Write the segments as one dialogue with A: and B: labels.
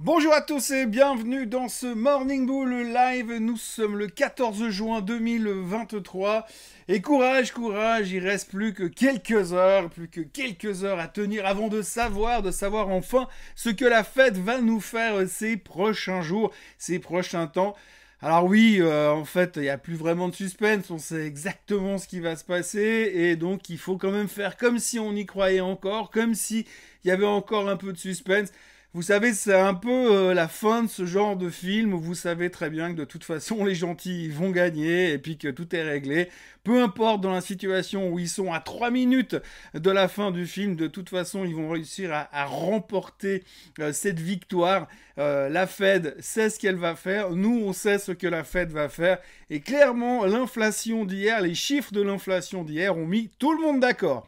A: Bonjour à tous et bienvenue dans ce Morning Bull Live. Nous sommes le 14 juin 2023. Et courage, courage, il reste plus que quelques heures, plus que quelques heures à tenir avant de savoir, de savoir enfin ce que la fête va nous faire ces prochains jours, ces prochains temps. Alors oui, euh, en fait, il n'y a plus vraiment de suspense, on sait exactement ce qui va se passer, et donc il faut quand même faire comme si on y croyait encore, comme si il y avait encore un peu de suspense. Vous savez, c'est un peu euh, la fin de ce genre de film où vous savez très bien que de toute façon les gentils vont gagner et puis que tout est réglé. Peu importe dans la situation où ils sont à 3 minutes de la fin du film, de toute façon ils vont réussir à, remporter euh, cette victoire. Euh, la Fed sait ce qu'elle va faire, nous on sait ce que la Fed va faire et clairement l'inflation d'hier, les chiffres de l'inflation d'hier ont mis tout le monde d'accord.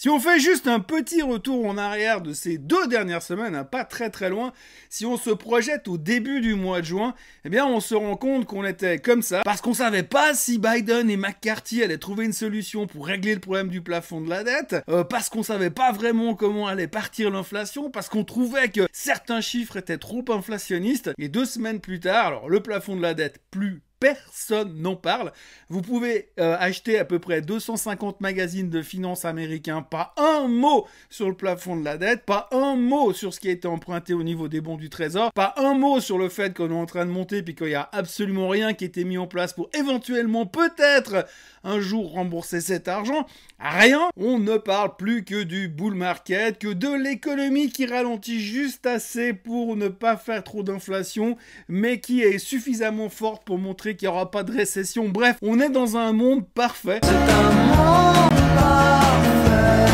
A: Si on fait juste un petit retour en arrière de ces deux dernières semaines, hein, pas très très loin, si on se projette au début du mois de juin, eh bien on se rend compte qu'on était comme ça parce qu'on savait pas si Biden et McCarthy allaient trouver une solution pour régler le problème du plafond de la dette, euh, parce qu'on savait pas vraiment comment allait partir l'inflation, parce qu'on trouvait que certains chiffres étaient trop inflationnistes. Et deux semaines plus tard, alors le plafond de la dette plus personne n'en parle. Vous pouvez euh, acheter à peu près 250 magazines de finances américains, pas un mot sur le plafond de la dette, pas un mot sur ce qui a été emprunté au niveau des bons du trésor, pas un mot sur le fait qu'on est en train de monter puis qu'il n'y a absolument rien qui a été mis en place pour éventuellement peut-être un jour rembourser cet argent. Rien. On ne parle plus que du bull market, que de l'économie qui ralentit juste assez pour ne pas faire trop d'inflation, mais qui est suffisamment forte pour montrer qu'il n'y aura pas de récession. Bref, on est dans un monde parfait. C'est un monde parfait.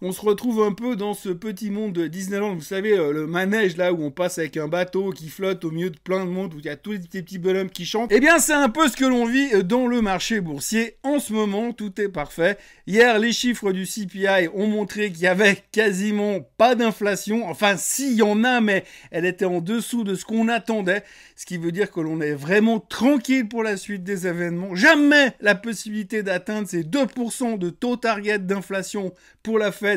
A: On se retrouve un peu dans ce petit monde de Disneyland, vous savez, euh, le manège là où on passe avec un bateau qui flotte au milieu de plein de monde, où il y a tous les petits bonhommes qui chantent. Eh bien, c'est un peu ce que l'on vit euh, dans le marché boursier. En ce moment, tout est parfait. Hier, les chiffres du CPI ont montré qu'il y avait quasiment pas d'inflation. Enfin, s'il y en a, mais elle était en dessous de ce qu'on attendait. Ce qui veut dire que l'on est vraiment tranquille pour la suite des événements. Jamais la possibilité d'atteindre ces 2% de taux target d'inflation pour la Fed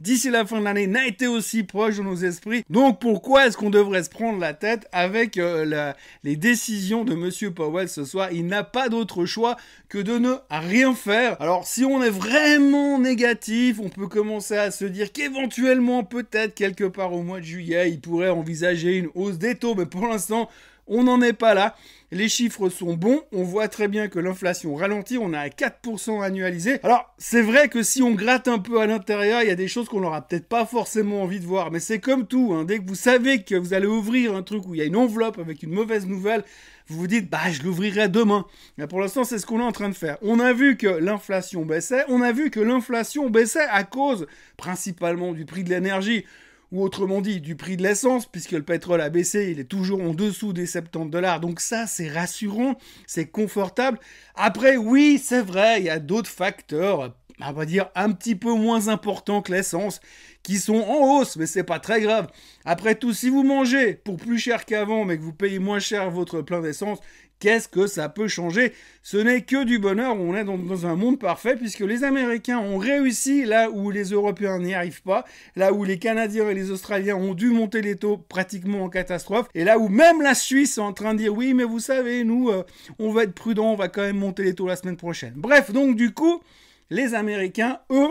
A: d'ici la fin de l'année n'a été aussi proche de nos esprits. Donc pourquoi est-ce qu'on devrait se prendre la tête avec euh, les décisions de Monsieur Powell ce soir? Il n'a pas d'autre choix que de ne rien faire. Alors si on est vraiment négatif, on peut commencer à se dire qu'éventuellement peut-être quelque part au mois de juillet, il pourrait envisager une hausse des taux, mais pour l'instant, on n'en est pas là. Les chiffres sont bons. On voit très bien que l'inflation ralentit. On est à 4% annualisé. Alors, c'est vrai que si on gratte un peu à l'intérieur, il y a des choses qu'on n'aura peut-être pas forcément envie de voir. Mais c'est comme tout. Hein. Dès que vous savez que vous allez ouvrir un truc où il y a une enveloppe avec une mauvaise nouvelle, vous vous dites, bah, je l'ouvrirai demain. Mais pour l'instant, c'est ce qu'on est en train de faire. On a vu que l'inflation baissait. On a vu que l'inflation baissait à cause principalement du prix de l'énergie ou autrement dit du prix de l'essence, puisque le pétrole a baissé, il est toujours en dessous des 70 dollars. Donc ça, c'est rassurant, c'est confortable. Après, oui, c'est vrai, il y a d'autres facteurs, on va dire un petit peu moins importants que l'essence, qui sont en hausse, mais c'est pas très grave. Après tout, si vous mangez pour plus cher qu'avant, mais que vous payez moins cher votre plein d'essence, Qu'est-ce que ça peut changer? Ce n'est que du bonheur, on est dans, un monde parfait, puisque les Américains ont réussi là où les Européens n'y arrivent pas, là où les Canadiens et les Australiens ont dû monter les taux pratiquement en catastrophe, et là où même la Suisse est en train de dire oui, mais vous savez, nous, euh, on va être prudents, on va quand même monter les taux la semaine prochaine. Bref, donc du coup, les Américains, eux,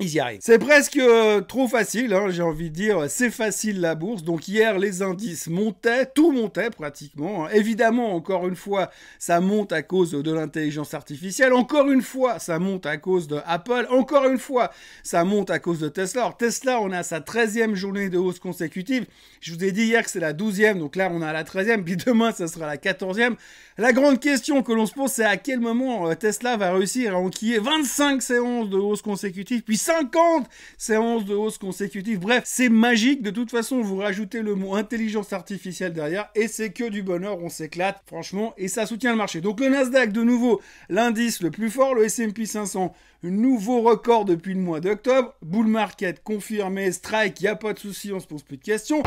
A: ils y arrivent. C'est presque euh, trop facile, hein, j'ai envie de dire, c'est facile la bourse. Donc hier, les indices montaient, tout montait pratiquement. Hein. Évidemment, encore une fois, ça monte à cause de l'intelligence artificielle. Encore une fois, ça monte à cause de Apple. Encore une fois, ça monte à cause de Tesla. Alors Tesla, on a sa 13e journée de hausse consécutive. Je vous ai dit hier que c'est la 12e, donc là on a la 13e, puis demain ça sera la 14e. La grande question que l'on se pose, c'est à quel moment euh, Tesla va réussir à enquiller 25 séances de hausse consécutive, puis 50 séances de hausse consécutives. Bref, c'est magique. De toute façon, vous rajoutez le mot intelligence artificielle derrière et c'est que du bonheur. On s'éclate, franchement, et ça soutient le marché. Donc le Nasdaq, de nouveau, l'indice le plus fort, le S&P 500 Nouveau record depuis le mois d'octobre. Bull market confirmé, strike, y a pas de souci, on se pose plus de questions.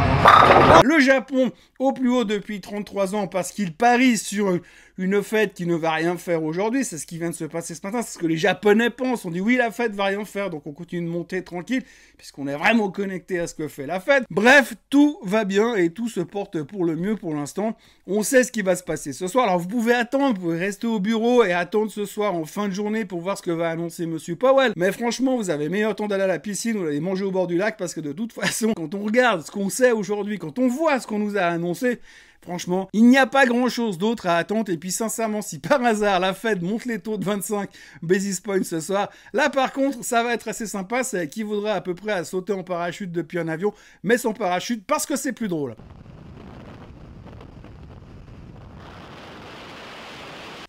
A: Le Japon au plus haut depuis 33 ans parce qu'il parie sur une fête qui ne va rien faire aujourd'hui. C'est ce qui vient de se passer ce matin. C'est ce que les Japonais pensent. On dit oui, la fête va rien faire, donc on continue de monter tranquille puisqu'on est vraiment connecté à ce que fait la fête. Bref, tout va bien et tout se porte pour le mieux pour l'instant. On sait ce qui va se passer ce soir. Alors vous pouvez attendre, vous pouvez rester au bureau et attendre ce soir en fin de journée pour voir ce que va annoncer Monsieur Powell. Mais franchement, vous avez meilleur temps d'aller à la piscine ou d'aller manger au bord du lac parce que de toute façon, quand on regarde ce qu'on sait aujourd'hui, quand on voit ce qu'on nous a annoncé, Franchement, il n'y a pas grand chose d'autre à attendre. Et puis, sincèrement, si par hasard la Fed monte les taux de 25 basis points ce soir, là par contre, ça va être assez sympa. Ça équivaudra à peu près à sauter en parachute depuis un avion, mais sans parachute parce que c'est plus drôle.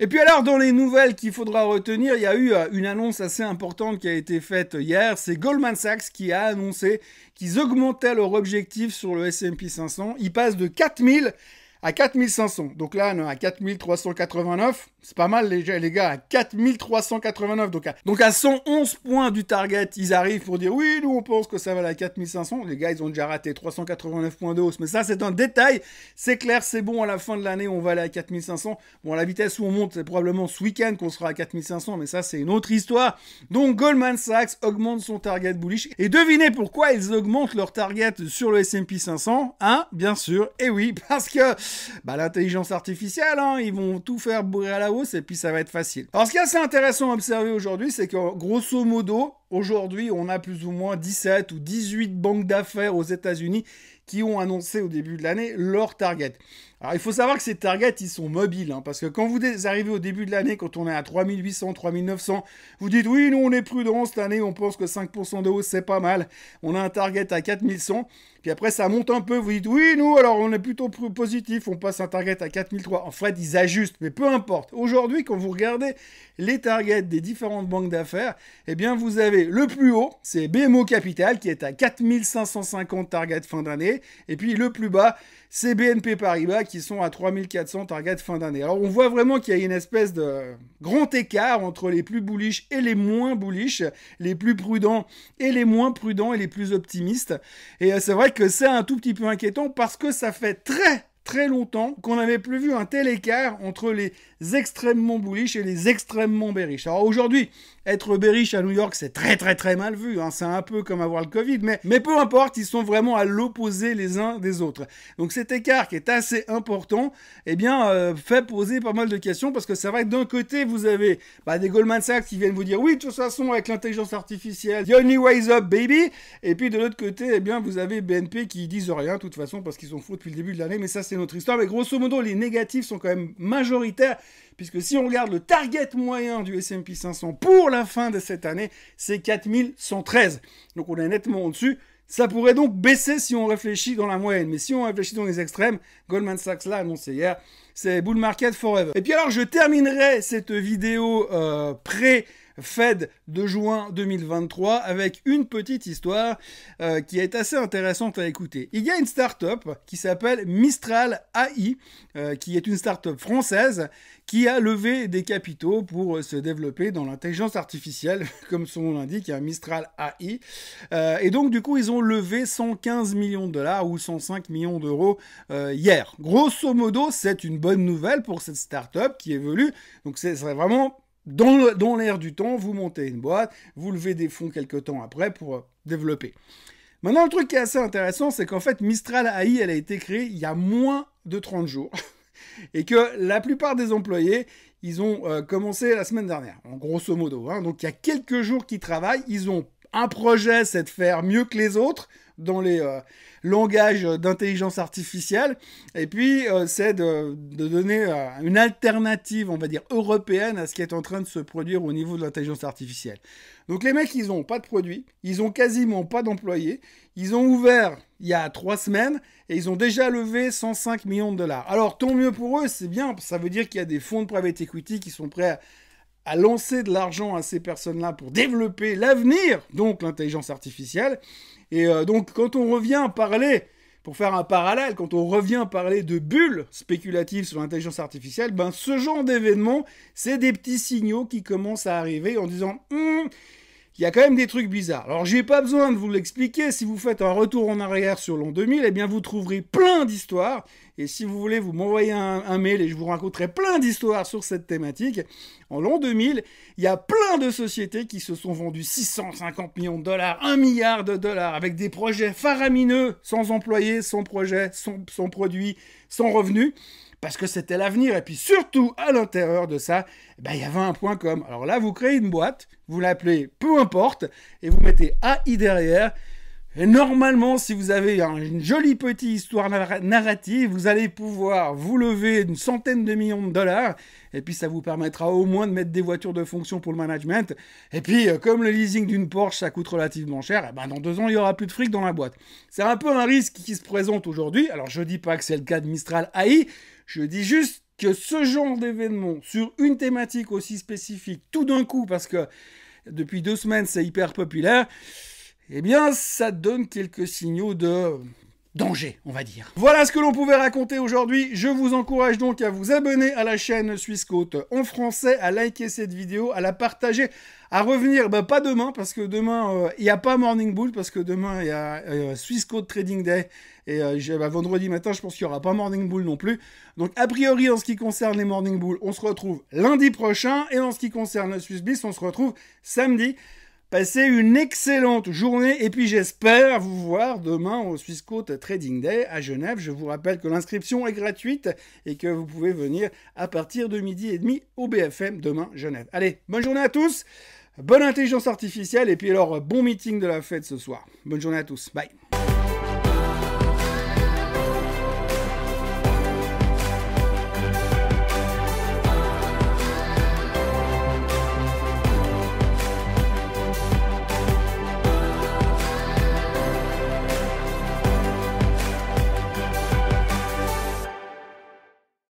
A: Et puis alors, dans les nouvelles qu'il faudra retenir, il y a eu euh, une annonce assez importante qui a été faite hier. C'est Goldman Sachs qui a annoncé qu'ils augmentaient leur objectif sur le S&P 500. Ils passent de 4000 à 4500. Donc là, on à 4389. C'est pas mal les, les gars, à 4389. Donc à, donc à 111 points du target, ils arrivent pour dire oui, nous on pense que ça va à 4500. Les gars, ils ont déjà raté 389 points de hausse. Mais ça, c'est un détail. C'est clair, c'est bon, à la fin de l'année, on va aller à 4500. Bon, la vitesse où on monte, c'est probablement ce week-end qu'on sera à 4500. Mais ça, c'est une autre histoire. Donc Goldman Sachs augmente son target bullish. Et devinez pourquoi ils augmentent leur target sur le S&P 500. Hein, bien sûr. Et oui, parce que bah, l'intelligence artificielle, hein, ils vont tout faire bourrer à la hausse et puis ça va être facile. Alors ce qui est assez intéressant à observer aujourd'hui, c'est que grosso modo, aujourd'hui, on a plus ou moins 17 ou 18 banques d'affaires aux États-Unis qui ont annoncé au début de l'année leur target. Alors il faut savoir que ces targets, ils sont mobiles, hein, parce que quand vous arrivez au début de l'année, quand on est à 3800, 3900, vous dites oui, nous on est prudent cette année, on pense que 5% de hausse c'est pas mal, on a un target à 4100, puis après ça monte un peu, vous dites oui, nous alors on est plutôt positif, on passe un target à 4003. En fait, ils ajustent, mais peu importe. Aujourd'hui, quand vous regardez les targets des différentes banques d'affaires, eh bien vous avez le plus haut, c'est BMO Capital qui est à 4550 targets fin d'année, et puis le plus bas, c'est BNP Paribas qui sont à 3400 targets fin d'année. Alors on voit vraiment qu'il y a une espèce de grand écart entre les plus bullish et les moins bullish, les plus prudents et les moins prudents et les plus optimistes. Et euh, c'est vrai que c'est un tout petit peu inquiétant parce que ça fait très très longtemps qu'on n'avait plus vu un tel écart entre les extrêmement bullish et les extrêmement bearish. Alors aujourd'hui, être bearish à New York, c'est très très très mal vu. Hein. C'est un peu comme avoir le Covid, mais, peu importe, ils sont vraiment à l'opposé les uns des autres. Donc cet écart qui est assez important, eh bien, euh, fait poser pas mal de questions parce que c'est vrai que d'un côté, vous avez bah, des Goldman Sachs qui viennent vous dire oui, de toute façon, avec l'intelligence artificielle, the only way up, baby. Et puis de l'autre côté, eh bien, vous avez BNP qui disent rien, de toute façon, parce qu'ils sont fous depuis le début de l'année, mais ça, c'est notre histoire. Mais grosso modo, les négatifs sont quand même majoritaires, puisque si on regarde le target moyen du S&P 500 pour la fin de cette année, c'est 4113. Donc on est nettement au-dessus. Ça pourrait donc baisser si on réfléchit dans la moyenne. Mais si on réfléchit dans les extrêmes, Goldman Sachs l'a annoncé hier, c'est bull market forever. Et puis alors je terminerai cette vidéo euh, pré Fed de juin 2023 avec une petite histoire euh, qui est assez intéressante à écouter. Il y a une start-up qui s'appelle Mistral AI, euh, qui est une start-up française qui a levé des capitaux pour se développer dans l'intelligence artificielle, comme son nom l'indique, a Mistral AI. Euh, et donc, du coup, ils ont levé 115 millions de dollars ou 105 millions d'euros hier. Grosso modo, c'est une bonne nouvelle pour cette start-up qui évolue. Donc, c'est vraiment dans, l'air du temps, vous montez une boîte, vous levez des fonds quelques temps après pour euh, développer. Maintenant, le truc qui est assez intéressant, c'est qu'en fait, Mistral AI, elle a été créée il y a moins de 30 jours. Et que la plupart des employés, ils ont euh, commencé la semaine dernière, en grosso modo. Hein. Donc, il y a quelques jours qu'ils travaillent. Ils ont un projet, c'est de faire mieux que les autres dans les euh, langages d'intelligence artificielle. Et puis, euh, c'est de, donner euh, une alternative, on va dire, européenne à ce qui est en train de se produire au niveau de l'intelligence artificielle. Donc les mecs, ils n'ont pas de produits, ils ont quasiment pas d'employés, ils ont ouvert il y a trois semaines et ils ont déjà levé 105 millions de dollars. Alors tant mieux pour eux, c'est bien, ça veut dire qu'il y a des fonds de private equity qui sont prêts à à lancer de l'argent à ces personnes-là pour développer l'avenir, donc l'intelligence artificielle. Et euh, donc quand on revient parler, pour faire un parallèle, quand on revient parler de bulles spéculatives sur l'intelligence artificielle, ben ce genre d'événement, c'est des petits signaux qui commencent à arriver en disant hum, il y a quand même des trucs bizarres. Alors j'ai pas besoin de vous l'expliquer, si vous faites un retour en arrière sur l'an 2000, eh bien vous trouverez plein d'histoires, et si vous voulez, vous m'envoyez un, mail et je vous raconterai plein d'histoires sur cette thématique. En l'an 2000, il y a plein de sociétés qui se sont vendues 650 millions de dollars, 1 milliard de dollars, avec des projets faramineux, sans employés, sans projet, sans, sans produits, sans revenus parce que c'était l'avenir. Et puis surtout, à l'intérieur de ça, eh ben, il y avait un point com. Alors là, vous créez une boîte, vous l'appelez peu importe, et vous mettez AI derrière. Et normalement, si vous avez une jolie petite histoire narrative, vous allez pouvoir vous lever une centaine de millions de dollars, et puis ça vous permettra au moins de mettre des voitures de fonction pour le management. Et puis, euh, comme le leasing d'une Porsche, ça coûte relativement cher, eh ben dans deux ans, il y aura plus de fric dans la boîte. C'est un peu un risque qui se présente aujourd'hui. Alors, je dis pas que c'est le cas de Mistral AI, je dis juste que ce genre d'événement sur une thématique aussi spécifique, tout d'un coup, parce que depuis deux semaines c'est hyper populaire, eh bien ça donne quelques signaux de danger, on va dire. Voilà ce que l'on pouvait raconter aujourd'hui. Je vous encourage donc à vous abonner à la chaîne Suisse Côte en français, à liker cette vidéo, à la partager, à revenir, bah, pas demain, parce que demain, euh, il n'y a pas Morning Bull, parce que demain, il y a euh, Swiss Code Trading Day, et euh, bah, vendredi matin, je pense qu'il n'y aura pas Morning Bull non plus. Donc, a priori, en ce qui concerne les Morning Bull, on se retrouve lundi prochain. Et en ce qui concerne Swiss Bliss, on se retrouve samedi. Passez une excellente journée et puis j'espère vous voir demain au Swiss Trading Day à Genève. Je vous rappelle que l'inscription est gratuite et que vous pouvez venir à partir de midi et demi au BFM demain Genève. Allez, bonne journée à tous, bonne intelligence artificielle et puis alors bon meeting de la fête ce soir. Bonne journée à tous, bye.